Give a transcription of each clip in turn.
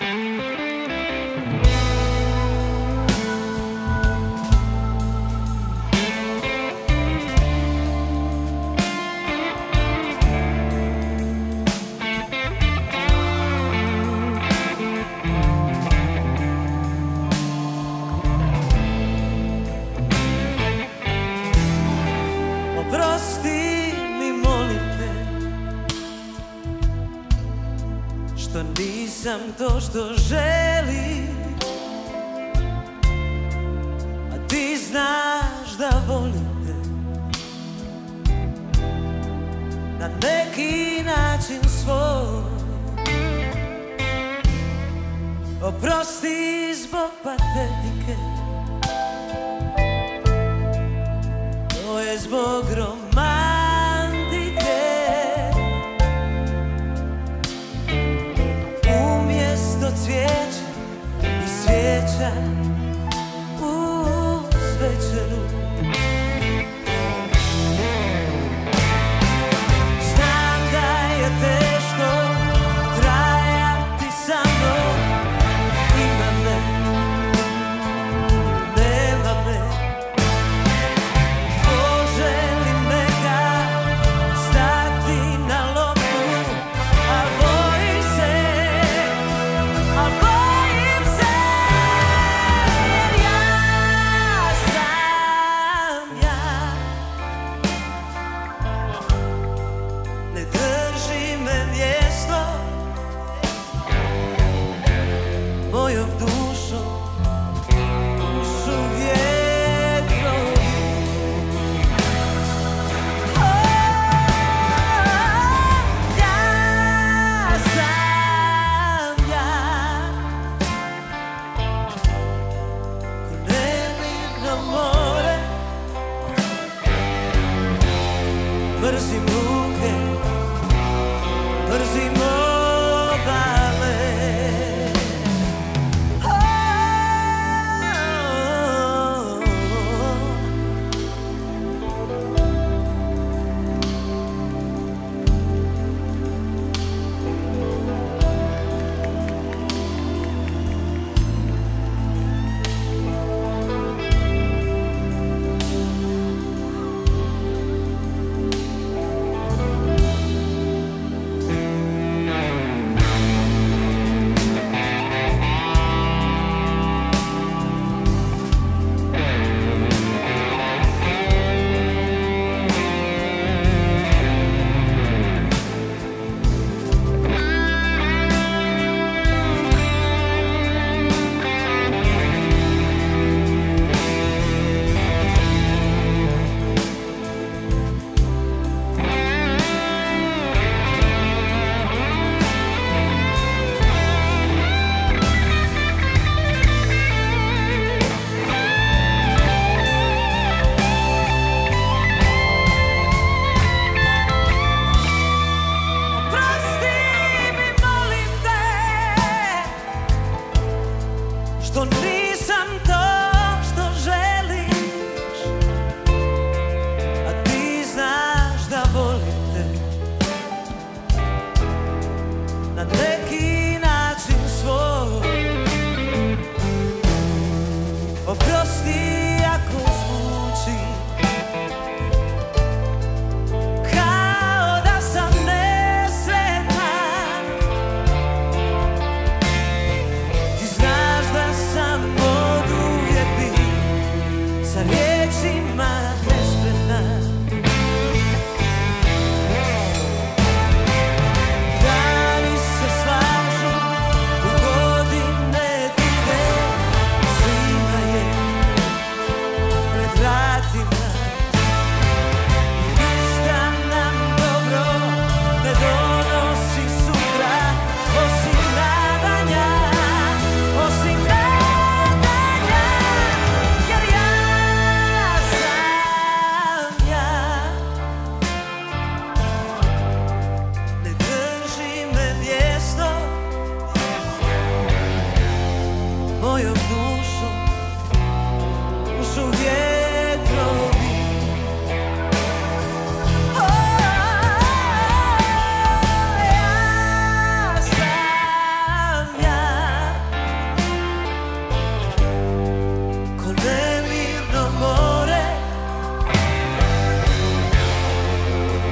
Mm-hmm. što nisam to što želim. A ti znaš da volim te. Na neki način svoj. Oprosti zbog patetike. To je zbog rom side could see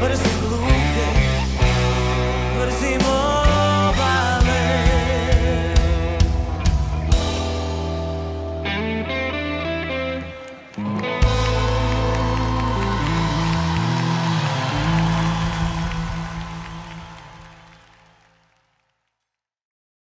but it's blue.